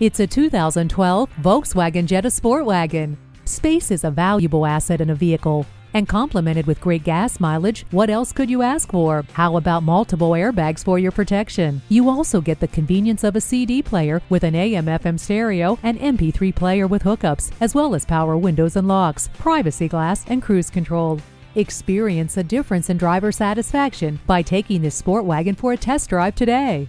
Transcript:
It's a 2012 Volkswagen Jetta Sport Wagon. Space is a valuable asset in a vehicle. And complemented with great gas mileage, what else could you ask for? How about multiple airbags for your protection? You also get the convenience of a CD player with an AM FM stereo and MP3 player with hookups, as well as power windows and locks, privacy glass, and cruise control. Experience a difference in driver satisfaction by taking this sport wagon for a test drive today.